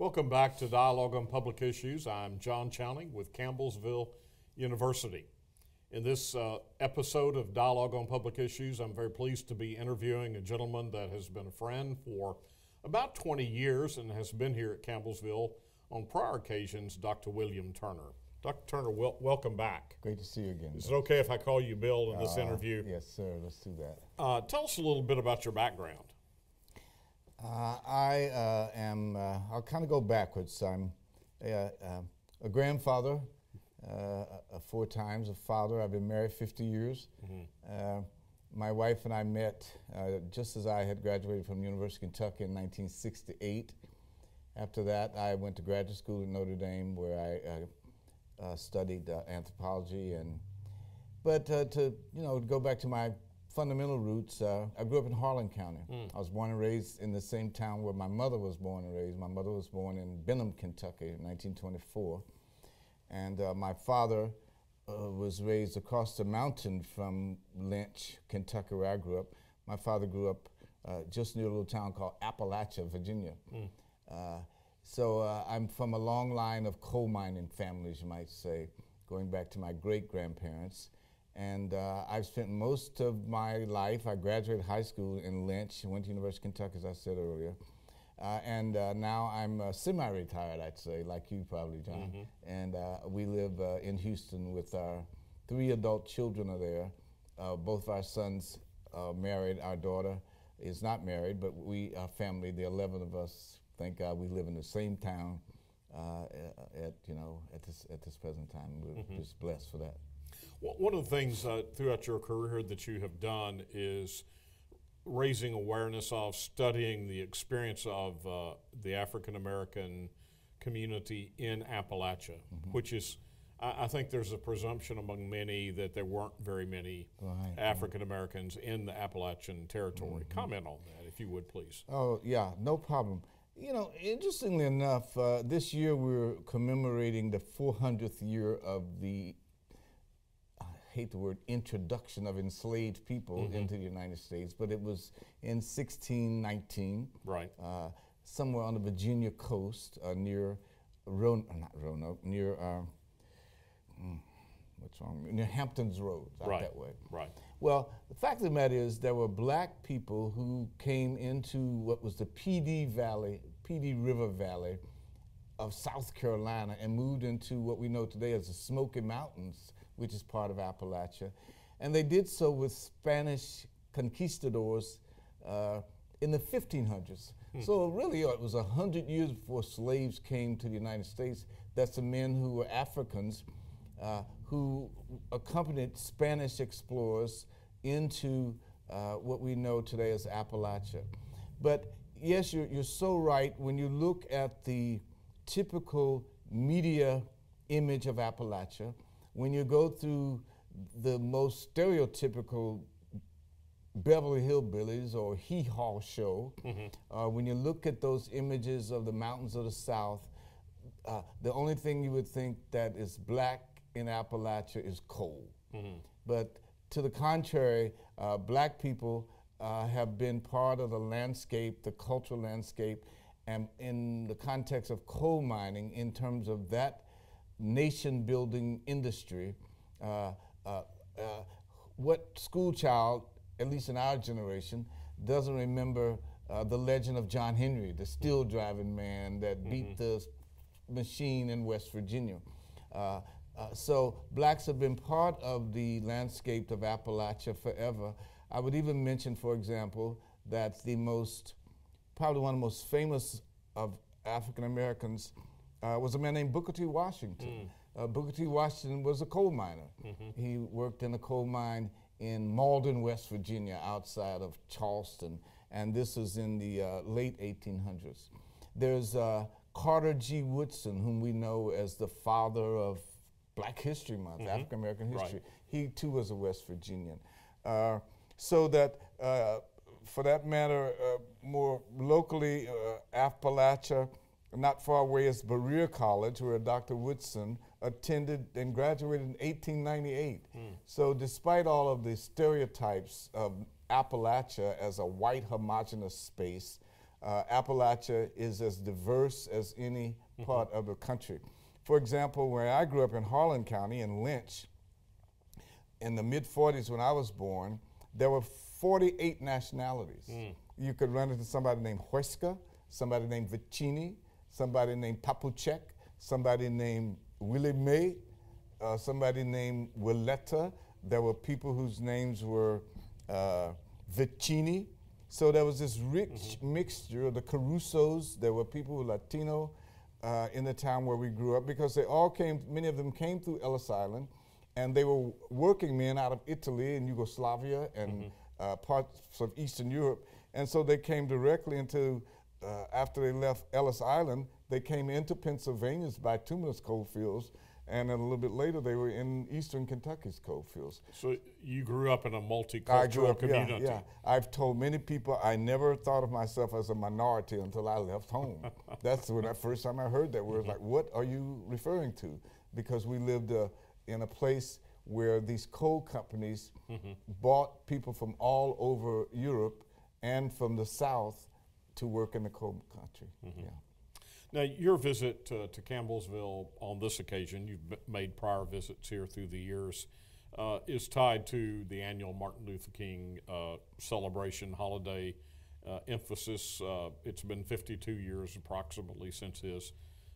Welcome back to Dialogue on Public Issues. I'm John Chowning with Campbellsville University. In this uh, episode of Dialogue on Public Issues, I'm very pleased to be interviewing a gentleman that has been a friend for about 20 years and has been here at Campbellsville on prior occasions, Dr. William Turner. Dr. Turner, wel- welcome back. Great to see you again. Is it okay if I call you Bill in this Uh, interview? Yes, sir. Let's do that. Uh, tell us a little bit about your background. Uh, I uh, am, uh, I'll kind of go backwards. I'm a, a grandfather, four times, a father. I've been married 50 years. Uh, my wife and I met uh, just as I had graduated from the University of Kentucky in 1968. After that, I went to graduate school at Notre Dame where I uh, uh, studied uh, anthropology and But uh, to you know go back to my fundamental roots, uh, I grew up in Harlan County. I was born and raised in the same town where my mother was born and raised. My mother was born in Benham, Kentucky, in 1924, and uh, my father uh, was raised across the mountain from Lynch, Kentucky, where I grew up. My father grew up uh, just near a little town called Appalachia, Virginia. Uh, so uh, I'm from a long line of coal mining families, you might say, going back to my great grandparents. And uh, I've spent most of my life, I graduated high school in Lynch, went to University of Kentucky, as I said earlier. Uh, and uh, now I'm uh, semi-retired, I'd say, like you probably, John. And uh, we live uh, in Houston with our three adult children are there. Uh, both our sons are married. Our daughter is not married, but we, our family, the 11 of us, thank God, we live in the same town uh, at you know at this at this present time. We're just blessed for that. One of the things uh, throughout your career that you have done is raising awareness of, studying the experience of uh, the African American community in Appalachia, which is, I, I think there's a presumption among many that there weren't very many Right, African Americans in the Appalachian territory. Comment on that, if you would, please. Oh, yeah, no problem. You know, interestingly enough, uh, this year we're commemorating the 400th year of the, hate the word introduction of enslaved people into the United States, but it was in 1619, Right. uh, somewhere on the Virginia coast uh, near Ron- not Roanoke, near, uh, mm, what's wrong, near Hamptons Road, out Right. that way. Right. Well, the fact of the matter is, there were black people who came into what was the Pee Dee Valley, Pee Dee River Valley of South Carolina and moved into what we know today as the Smoky Mountains, which is part of Appalachia. And they did so with Spanish conquistadors uh, in the 1500s. So, really, uh, it was 100 years before slaves came to the United States. That's the men who were Africans uh, who accompanied Spanish explorers into uh, what we know today as Appalachia. But yes, you're, you're so right. When you look at the typical media image of Appalachia, when you go through the most stereotypical Beverly Hillbillies or Hee Haw show, uh, when you look at those images of the mountains of the South, uh, the only thing you would think that is black in Appalachia is coal. But to the contrary, uh, black people uh, have been part of the landscape, the cultural landscape, and in the context of coal mining, in terms of that nation building industry, uh, uh, uh, what school child, at least in our generation, doesn't remember uh, the legend of John Henry, the steel driving man that beat the machine in West Virginia. Uh, uh, so blacks have been part of the landscape of Appalachia forever. I would even mention, for example, that the most, probably one of the most famous of African Americans uh, was a man named Booker T. Washington. Uh, Booker T. Washington was a coal miner. He worked in a coal mine in Malden, West Virginia, outside of Charleston, and this is in the uh, late 1800s. There's uh, Carter G. Woodson, whom we know as the father of Black History Month, African American Right. history. He too was a West Virginian. Uh, so that, uh, for that matter, uh, more locally, uh, Appalachia, not far away is Berea College, where Dr. Woodson attended and graduated in 1898. Hmm. So, despite all of the stereotypes of Appalachia as a white homogenous space, uh, Appalachia is as diverse as any mm-hmm. part of the country. For example, where I grew up in Harlan County in Lynch, in the mid 40s when I was born, there were 48 nationalities. Hmm. You could run into somebody named Huesca, somebody named Vicini, somebody named Papuchek, somebody named Willie May, uh, somebody named Willetta. There were people whose names were uh, Vicini. So there was this rich mixture of the Carusos. There were people who were Latino uh, in the town where we grew up because they all came, many of them came through Ellis Island and they were working men out of Italy and Yugoslavia and uh, parts of Eastern Europe. And so they came directly into, uh, after they left Ellis Island, they came into Pennsylvania's bituminous coal fields, and then a little bit later they were in Eastern Kentucky's coal fields. So you grew up in a I grew multicultural up, community. yeah. I've told many people I never thought of myself as a minority until I left home. That's when the first time I heard that word. Like, what are you referring to? Because we lived uh, in a place where these coal companies bought people from all over Europe and from the South to work in the coal country. Yeah. Now, your visit to, to Campbellsville on this occasion, you've made prior visits here through the years, uh, is tied to the annual Martin Luther King uh, celebration holiday uh, emphasis. Uh, it's been 52 years approximately since his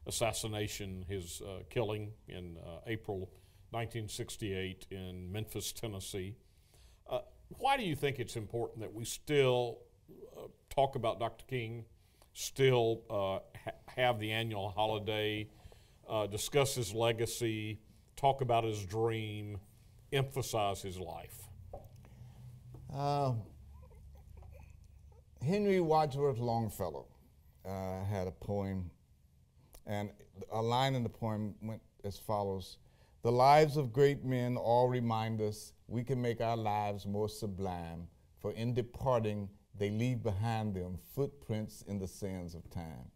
assassination, his uh, killing in uh, April 1968 in Memphis, Tennessee. Uh, why do you think it's important that we still talk about Dr. King, still uh, ha- have the annual holiday, uh, discuss his legacy, talk about his dream, emphasize his life? Um, Henry Wadsworth Longfellow uh, had a poem, and a line in the poem went as follows The lives of great men all remind us we can make our lives more sublime, for in departing, they leave behind them footprints in the sands of time.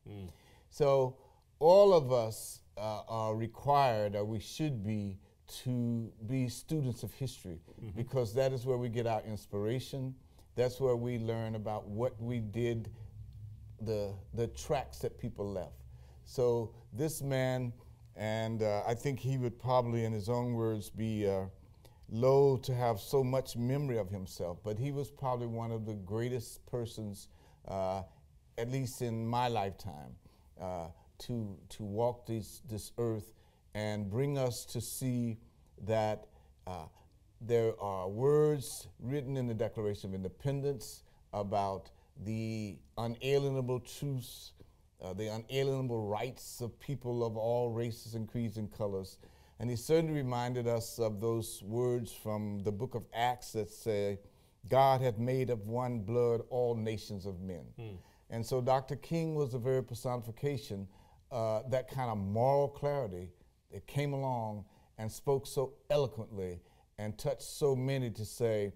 So, all of us uh, are required, or we should be, to be students of history because that is where we get our inspiration. That's where we learn about what we did, the, the tracks that people left. So, this man, and uh, I think he would probably, in his own words, be uh, low to have so much memory of himself, but he was probably one of the greatest persons, uh, at least in my lifetime, uh, to, to walk this, this earth and bring us to see that uh, there are words written in the Declaration of Independence about the unalienable truths, uh, the unalienable rights of people of all races and creeds and colors. And he certainly reminded us of those words from the book of Acts that say, God hath made of one blood all nations of men. And so Dr. King was the very personification, uh, that kind of moral clarity that came along and spoke so eloquently and touched so many to say,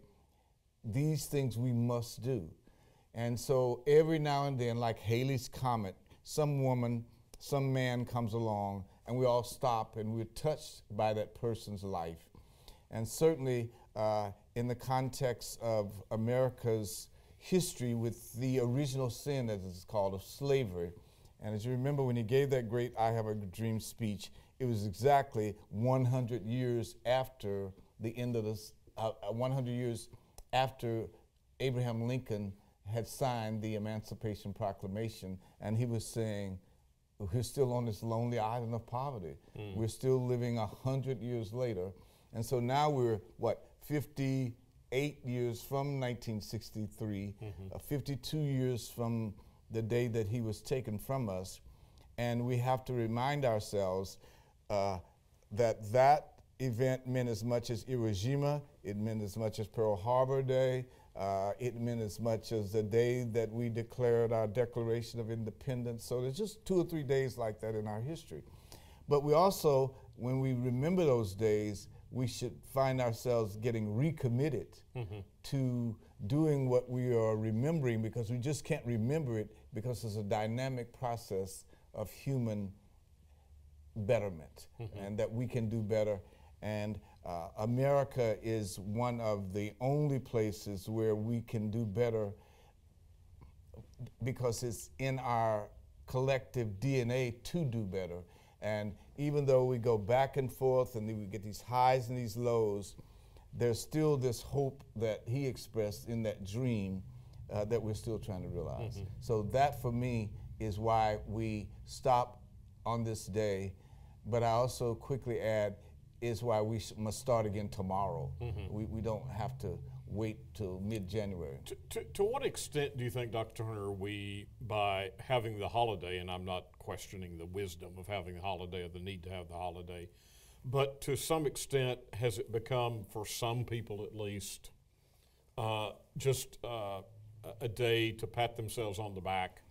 these things we must do. And so every now and then, like Halley's Comet, some woman, some man comes along, and we all stop and we're touched by that person's life. And certainly, uh, in the context of America's history with the original sin, as it's called, of slavery. And as you remember, when he gave that great I Have a Dream speech, it was exactly 100 years after the end of this, uh, uh, 100 years after Abraham Lincoln had signed the Emancipation Proclamation, and he was saying, we're still on this lonely island of poverty. We're still living a hundred years later. And so now we're, what, 58 years from 1963, uh, 52 years from the day that he was taken from us. And we have to remind ourselves uh, that that event meant as much as Iwo Jima, it meant as much as Pearl Harbor Day, uh, it meant as much as the day that we declared our Declaration of Independence. So there's just two or three days like that in our history. But we also, when we remember those days, we should find ourselves getting recommitted to doing what we are remembering because we just can't remember it because it's a dynamic process of human betterment and that we can do better. And uh, America is one of the only places where we can do better because it's in our collective DNA to do better. And even though we go back and forth and we get these highs and these lows, there's still this hope that he expressed in that dream uh, that we're still trying to realize. Mm-hmm. So that for me is why we stop on this day. But I also quickly add is why we must start again tomorrow. Mm-hmm. We, we don't have to wait till mid-January. To, to, to, what extent do you think, Dr. Turner, we, by having the holiday, and I'm not questioning the wisdom of having the holiday or the need to have the holiday, but to some extent, has it become, for some people at least, uh, just uh, a day to pat themselves on the back,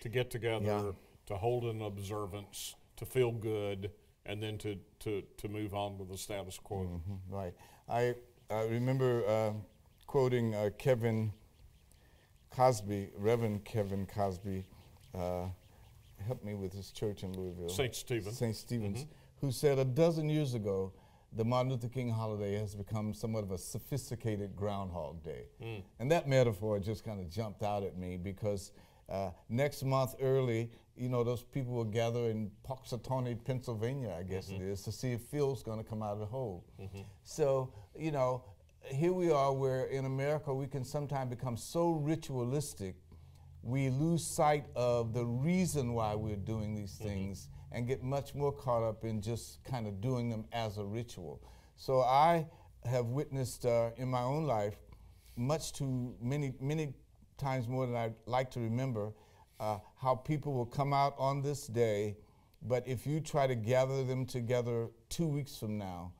to get together, yeah. to hold an observance, to feel good, and then to, to, to move on with the status quo? Mm-hmm, right. I, I remember uh, quoting uh, Kevin Cosby, Reverend Kevin Cosby, uh, helped me with his church in Louisville. St. Stephen's. St. Stephen's, mm-hmm. who said a dozen years ago, the Martin Luther King holiday has become somewhat of a sophisticated Groundhog Day. Mm. And that metaphor just kind of jumped out at me because uh, next month early, you know, those people will gather in Punxsutawney, Pennsylvania, I guess mm-hmm. it is, to see if Phil's going to come out of the hole. Mm-hmm. So, you know, here we are where in America we can sometimes become so ritualistic, we lose sight of the reason why we're doing these mm-hmm. things and get much more caught up in just kind of doing them as a ritual. So I have witnessed uh, in my own life, much too many, many times more than I'd like to remember, uh, how people will come out on this day, but if you try to gather them together two weeks from now,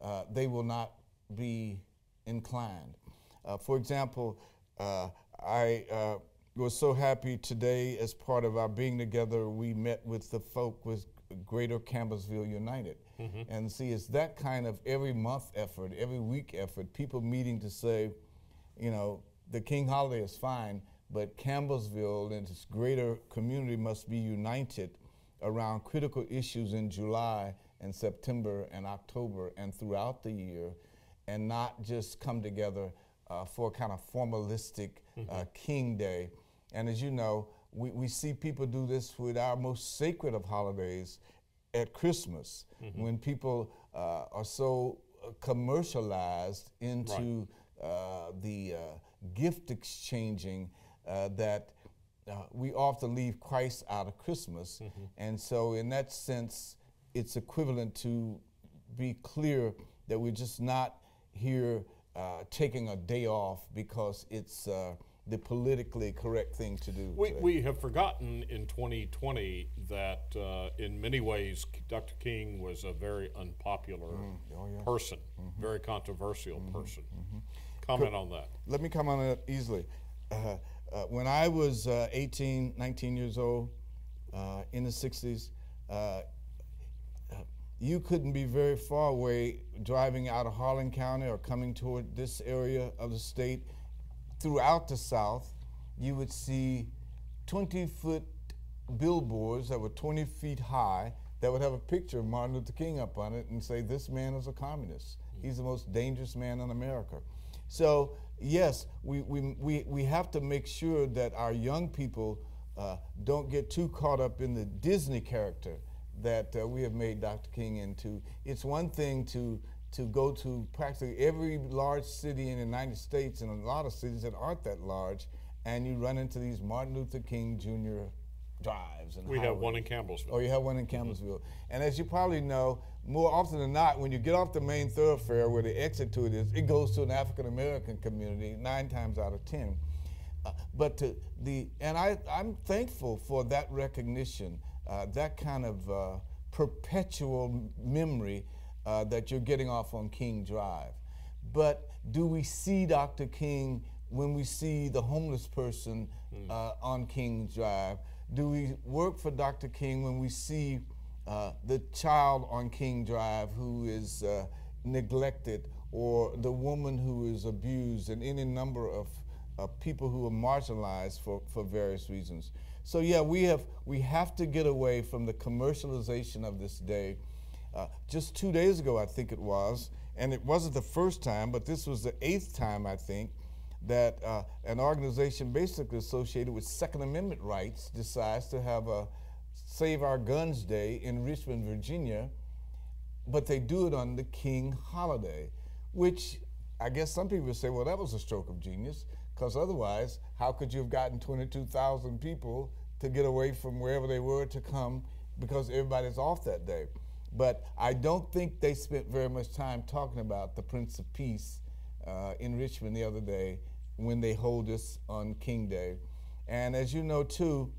uh, they will not be inclined. Uh, for example, uh, I uh, was so happy today as part of our being together, we met with the folk with Greater Campbellsville United. Mm-hmm. And see, it's that kind of every month effort, every week effort, people meeting to say, you know, the King holiday is fine, but Campbellsville and its greater community must be united around critical issues in July and September and October and throughout the year and not just come together uh, for a kind of formalistic uh, mm-hmm. King Day. And as you know, we, we see people do this with our most sacred of holidays at Christmas mm-hmm. when people uh, are so uh, commercialized into right. uh, the uh, gift exchanging that we often leave Christ out of Christmas. Mm-hmm. And so, in that sense, it's equivalent to be clear that we're just not here uh, taking a day off because it's uh, the politically correct thing to do. We, we have forgotten in 2020 that uh, in many ways Dr. King was a very unpopular mm, oh yeah. person, mm-hmm. very controversial mm-hmm. person. Mm-hmm. Comment on that. Let me comment on that easily. Uh, uh, when I was uh, 18, 19 years old, in the 60s, you couldn't be very far away driving out of Harlan County or coming toward this area of the state. Throughout the South, you would see 20 foot billboards that were 20 feet high that would have a picture of Martin Luther King up on it and say, This man is a communist. He's the most dangerous man in America. So, yes, we, we, we, we have to make sure that our young people uh, don't get too caught up in the Disney character that uh, we have made Dr. King into. It's one thing to to go to practically every large city in the United States and a lot of cities that aren't that large, and you run into these Martin Luther King Jr. drives. And we highways. have one in Campbellsville. Oh, you have one in Campbellsville. Mm-hmm. And as you probably know, more often than not, when you get off the main thoroughfare where the exit to it is, it goes to an African American community nine times out of ten. Uh, but to the and I, I'm thankful for that recognition uh, that kind of uh, perpetual memory uh, that you're getting off on King Drive. But do we see Dr. King when we see the homeless person mm. on King Drive? Do we work for Dr. King when we see uh, the child on King Drive who is uh, neglected or the woman who is abused and any number of people who are marginalized for, for various reasons? So yeah, we have we have to get away from the commercialization of this day. Uh, just two days ago, I think it was, and it wasn't the first time, but this was the eighth time I think. that uh, an organization basically associated with Second Amendment rights decides to have a Save Our Guns Day in Richmond, Virginia, but they do it on the King holiday, which I guess some people say, well, that was a stroke of genius, because otherwise, how could you have gotten 22,000 people to get away from wherever they were to come because everybody's off that day? But I don't think they spent very much time talking about the Prince of Peace uh, in Richmond the other day when they hold this on King Day. And as you know, too,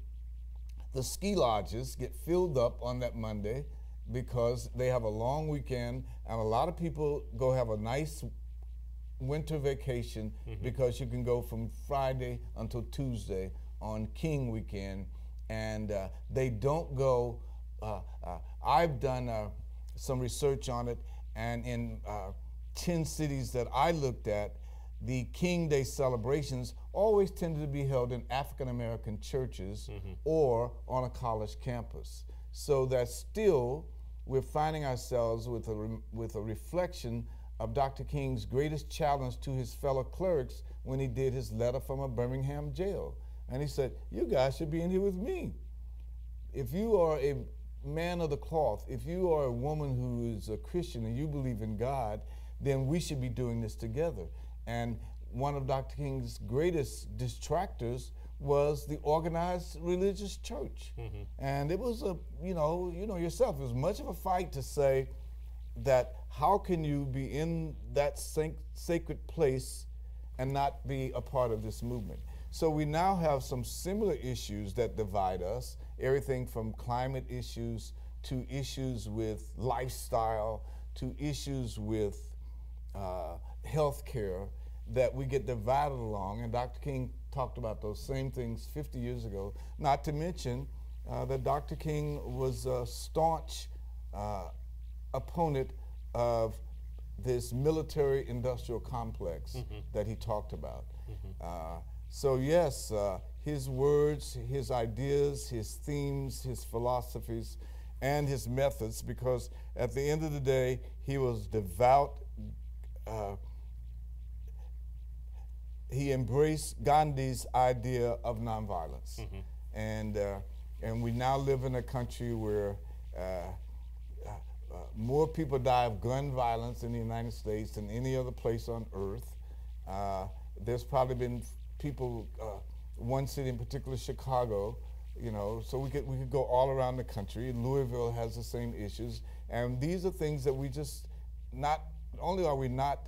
the ski lodges get filled up on that Monday because they have a long weekend and a lot of people go have a nice winter vacation mm-hmm. because you can go from Friday until Tuesday on King weekend and uh, they don't go. Uh, uh, I've done uh, some research on it, and in uh, 10 cities that I looked at, the King Day celebrations always tended to be held in African American churches mm-hmm. or on a college campus. So that still we're finding ourselves with a, re- with a reflection of Dr. King's greatest challenge to his fellow clerics when he did his letter from a Birmingham jail. And he said, You guys should be in here with me. If you are a man of the cloth, if you are a woman who is a Christian and you believe in God, then we should be doing this together. And one of Dr. King's greatest distractors was the organized religious church. Mm-hmm. And it was a, you know, you know yourself, it was much of a fight to say that how can you be in that sacred place and not be a part of this movement? So we now have some similar issues that divide us, everything from climate issues to issues with lifestyle to issues with uh, health care that we get divided along. And Dr. King talked about those same things 50 years ago. Not to mention uh, that Dr. King was a staunch uh, opponent of this military industrial complex mm-hmm. that he talked about. Mm-hmm. Uh, so, yes, uh, his words, his ideas, his themes, his philosophies, and his methods, because at the end of the day, he was devout uh, he embraced Gandhi's idea of nonviolence. Mm-hmm. And, uh, and we now live in a country where uh, uh, uh, more people die of gun violence in the United States than any other place on earth. Uh, there's probably been people, one city in particular, Chicago, you know, so we could, we could go all around the country. Louisville has the same issues. And these are things that we just not only are we not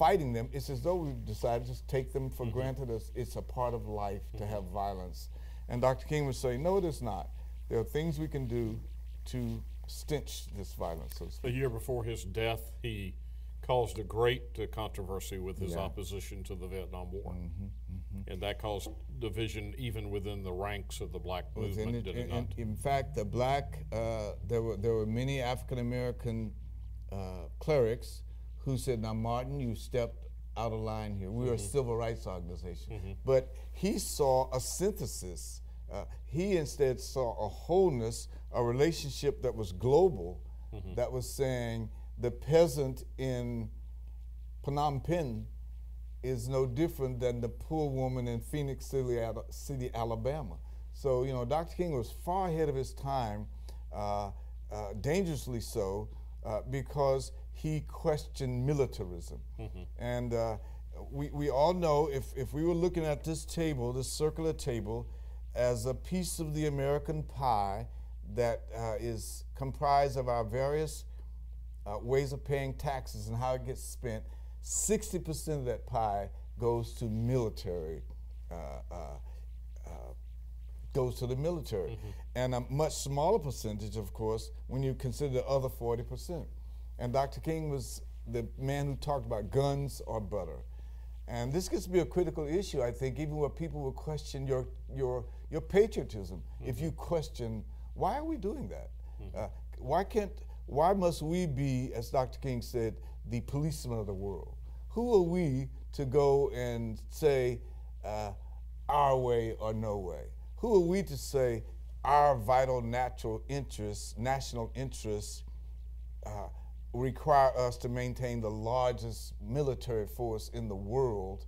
fighting them, it's as though we've decided to just take them for mm-hmm. granted as it's a part of life mm-hmm. to have violence. And Dr. King would say, no, it is not. There are things we can do to stench this violence. So a year before his death, he caused a great uh, controversy with his yeah. opposition to the Vietnam War. Mm-hmm, mm-hmm. And that caused division even within the ranks of the black movement, it, did it in, in, fact, the black, uh, there, were, there were many African American uh, clerics who said, Now, Martin, you stepped out of line here. We're mm-hmm. a civil rights organization. Mm-hmm. But he saw a synthesis. Uh, he instead saw a wholeness, a relationship that was global, mm-hmm. that was saying the peasant in Phnom Penh is no different than the poor woman in Phenix City, City Alabama. So, you know, Dr. King was far ahead of his time, uh, uh, dangerously so, uh, because he questioned militarism. Mm-hmm. And uh, we, we all know if, if we were looking at this table, this circular table, as a piece of the American pie that uh, is comprised of our various uh, ways of paying taxes and how it gets spent, 60% of that pie goes to military. Uh, uh, uh, goes to the military. Mm-hmm. And a much smaller percentage, of course, when you consider the other 40%. And Dr. King was the man who talked about guns or butter. And this gets to be a critical issue, I think, even where people will question your, your, your patriotism. Mm-hmm. If you question, why are we doing that? Mm-hmm. Uh, why can't, why must we be, as Dr. King said, the policemen of the world? Who are we to go and say uh, our way or no way? Who are we to say our vital natural interests, national interests, uh, require us to maintain the largest military force in the world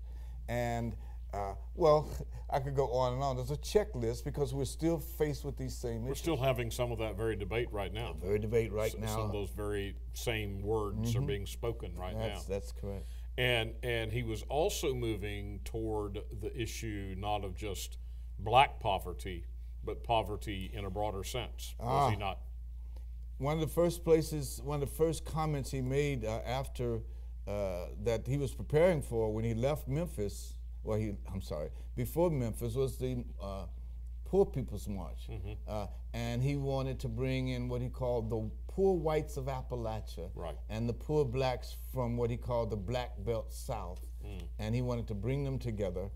And uh, well, I could go on and on. There's a checklist because we're still faced with these same We're issues. still having some of that very debate right now. Very debate right S- now. Mm-hmm. Some of those very same words are being spoken right now. that's, that's correct. And and he was also moving toward the issue not of just black poverty, but poverty in a broader sense. Was Ah. he not? One of the first places, one of the first comments he made uh, after uh, that he was preparing for when he left Memphis, well, he, I'm sorry, before Memphis was the uh, Poor People's March. Uh, and he wanted to bring in what he called the poor whites of Appalachia Right. and the poor blacks from what he called the Black Belt South. And he wanted to bring them together.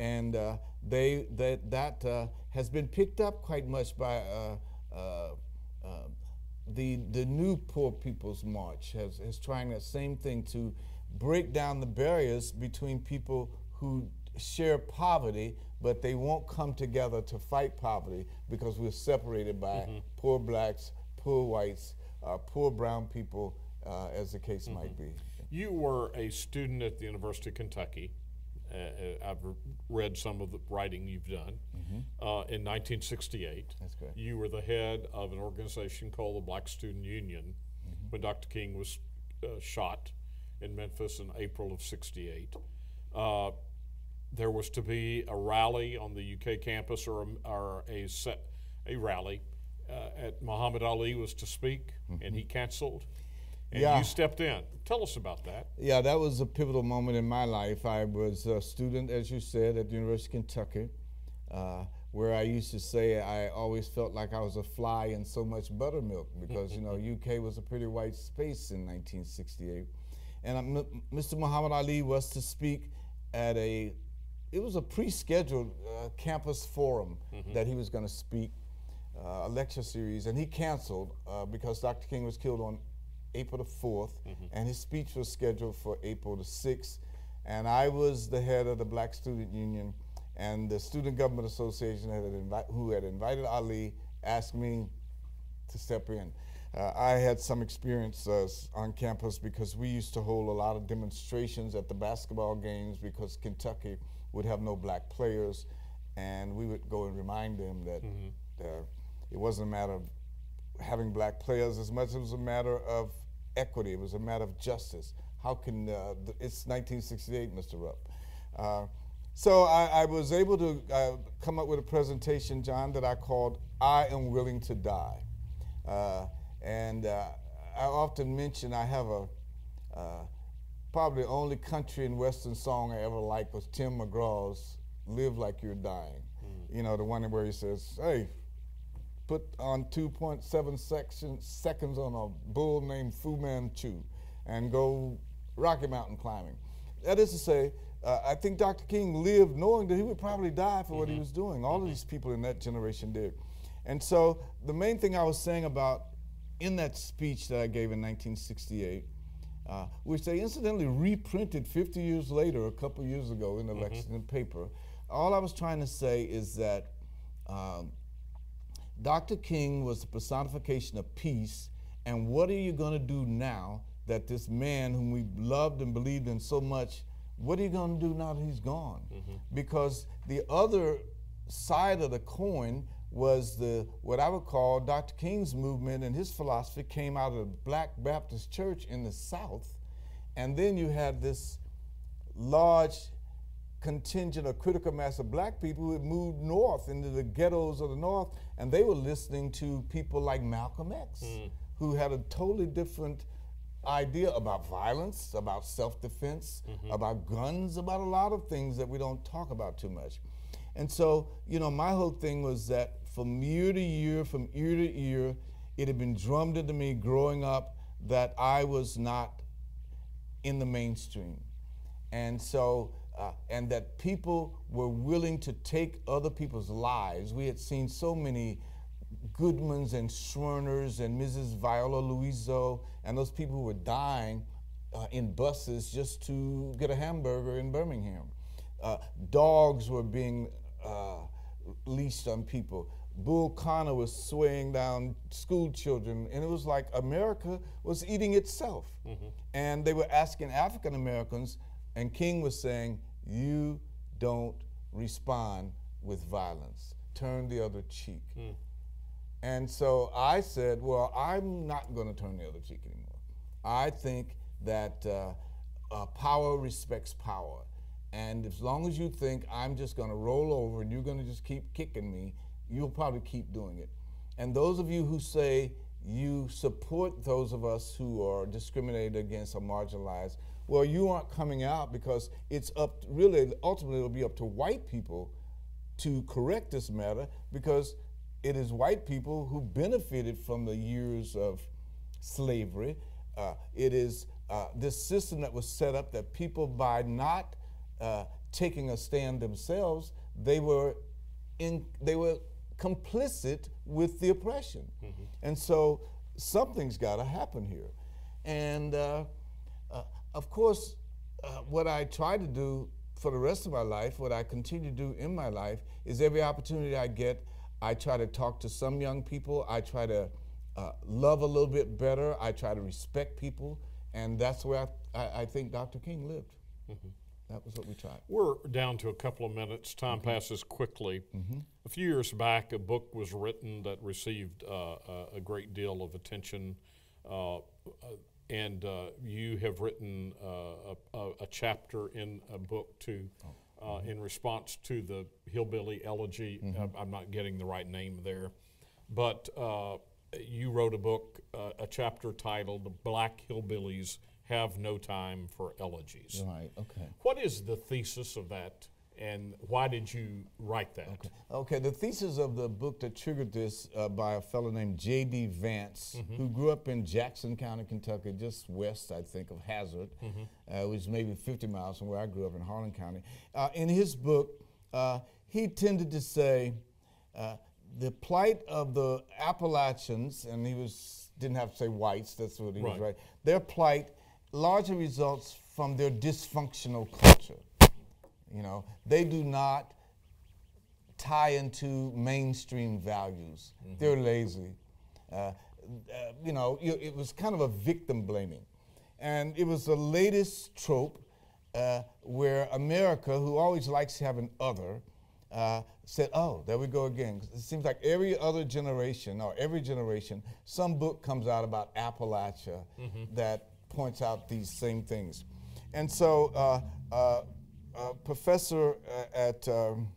And uh, they, that, that uh, has been picked up quite much by uh, uh, uh, the the new Poor People's March has is trying that same thing to break down the barriers between people who share poverty, but they won't come together to fight poverty because we're separated by poor blacks, poor whites, uh, poor brown people, uh, as the case might be. You were a student at the University of Kentucky. Uh, uh, I've read some of the writing you've done. Uh, in 1968, That's correct. you were the head of an organization called the Black Student Union when Dr. King was uh, shot in Memphis in April of 68. Uh, there was to be a rally on the UK campus or a, or a set a rally uh, at Muhammad Ali was to speak and he canceled and Yeah. you stepped in. Tell us about that. Yeah, that was a pivotal moment in my life. I was a student, as you said, at the University of Kentucky, uh, where I used to say I always felt like I was a fly in so much buttermilk because, you know, UK was a pretty white space in 1968. And M- Mr. Muhammad Ali was to speak at a, it was a pre-scheduled uh, campus forum that he was going to speak, uh, a lecture series, and he canceled uh, because Dr. King was killed on April the 4th, and his speech was scheduled for April the 6th. And I was the head of the Black Student Union, and the Student Government Association had invi- who had invited Ali asked me to step in. Uh, I had some experience uh, on campus because we used to hold a lot of demonstrations at the basketball games because Kentucky would have no black players, and we would go and remind them that uh, it wasn't a matter of having black players as much as it was a matter of equity. It was a matter of justice. How can uh, th- it's 1968, Mr. Rupp. So I, I was able to uh, come up with a presentation, John, that I called "I Am Willing to Die," uh, and uh, I often mention I have a uh, probably the only country and western song I ever liked was Tim McGraw's "Live Like You're Dying." You know, the one where he says, "Hey, put on 2.7 section, seconds on a bull named Fu Manchu and go Rocky Mountain climbing. That is to say, uh, I think Dr. King lived knowing that he would probably die for what he was doing. All of these people in that generation did. And so the main thing I was saying about in that speech that I gave in 1968, uh, which they incidentally reprinted 50 years later, a couple years ago in the Lexington paper, all I was trying to say is that um, Dr. King was the personification of peace. And what are you going to do now that this man whom we loved and believed in so much, what are you going to do now that he's gone? Mm-hmm. Because the other side of the coin was the what I would call Dr. King's movement and his philosophy came out of the Black Baptist Church in the South. And then you had this large contingent or critical mass of black people who had moved north into the ghettos of the north, and they were listening to people like Malcolm X, mm. who had a totally different idea about violence, about self-defense, about guns, about a lot of things that we don't talk about too much. And so, you know, my whole thing was that from year to year, from ear to ear, it had been drummed into me growing up that I was not in the mainstream. And so, uh, and that people were willing to take other people's lives. We had seen so many Goodmans and Schwerners and Mrs. Viola Liuzzo, and those people who were dying uh, in buses just to get a hamburger in Birmingham. Uh, dogs were being uh, leashed on people. Bull Connor was swaying down school children, and it was like America was eating itself. And they were asking African Americans, and King was saying, you don't respond with violence. Turn the other cheek. And so I said, well, I'm not going to turn the other cheek anymore. I think that uh, uh, power respects power. And as long as you think I'm just going to roll over and you're going to just keep kicking me, you'll probably keep doing it. And those of you who say you support those of us who are discriminated against or marginalized, well, you aren't coming out because it's up, really, ultimately, it'll be up to white people to correct this matter because it is white people who benefited from the years of slavery. Uh, it is uh, this system that was set up that people, by not uh, taking a stand themselves, they were in, they were complicit with the oppression, and so something's got to happen here. And uh, uh, of course, uh, what I try to do for the rest of my life, what I continue to do in my life, is every opportunity I get, I try to talk to some young people. I try to uh, love a little bit better. I try to respect people, and that's where I, I, I think Dr. King lived. That was what we tried. We're down to a couple of minutes. Time passes quickly. A few years back, a book was written that received uh, a, a great deal of attention, uh, uh, and uh, you have written uh, a, a, a chapter in a book to. Uh, in response to the hillbilly elegy, Uh, I'm not getting the right name there, but uh, you wrote a book, uh, a chapter titled "Black Hillbillies Have No Time for Elegies." Right. Okay. What is the thesis of that, and why did you write that? Okay, the thesis of the book that triggered this uh, by a fellow named J.D. Vance, who grew up in Jackson County, Kentucky, just west, I think, of Hazard, uh, which is maybe 50 miles from where I grew up in Harlan County. Uh, in his book, uh, he tended to say uh, the plight of the Appalachians, and he was didn't have to say whites, that's what he was Right. right. Their plight largely results from their dysfunctional culture. You know, they do not tie into mainstream values. They're lazy. Uh, uh, you know, you- it was kind of a victim blaming. And it was the latest trope uh, where America, who always likes to have an other, uh, said, oh, there we go again. It seems like every other generation or every generation, some book comes out about Appalachia that points out these same things. And so, uh, uh, a professor uh, at um,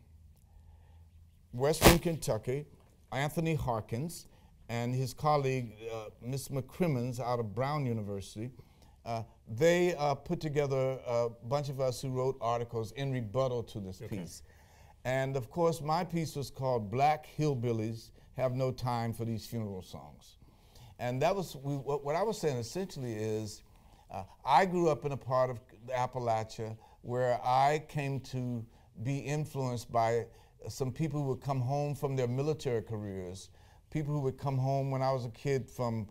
Western Kentucky, Anthony Harkins, and his colleague, uh, Miss McCrimmons out of Brown University, uh, they uh, put together a bunch of us who wrote articles in rebuttal to this piece. And of course, my piece was called Black Hillbillies Have No Time for These Funeral Songs. And that was, we, what, what I was saying essentially is, uh, I grew up in a part of Appalachia where I came to be influenced by some people who would come home from their military careers, people who would come home when I was a kid from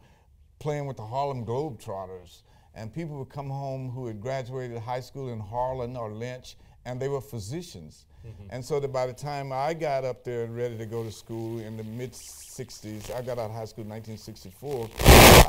playing with the Harlem Globetrotters, and people who would come home who had graduated high school in Harlan or Lynch, and they were physicians. Mm-hmm. And so that by the time I got up there and ready to go to school in the mid 60s, I got out of high school in 1964,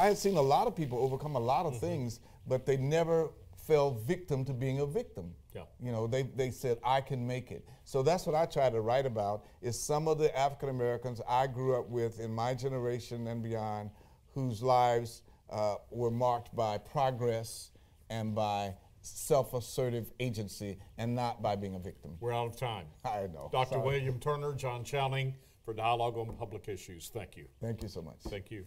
I had seen a lot of people overcome a lot of mm-hmm. things, but they never fell victim to being a victim. Yeah. You know, they, they said, I can make it. So that's what I try to write about is some of the African Americans I grew up with in my generation and beyond whose lives uh, were marked by progress and by self-assertive agency and not by being a victim. We're out of time. I know. Dr. Sorry. William Turner, John Chowning for Dialogue on Public Issues. Thank you. Thank you so much. Thank you.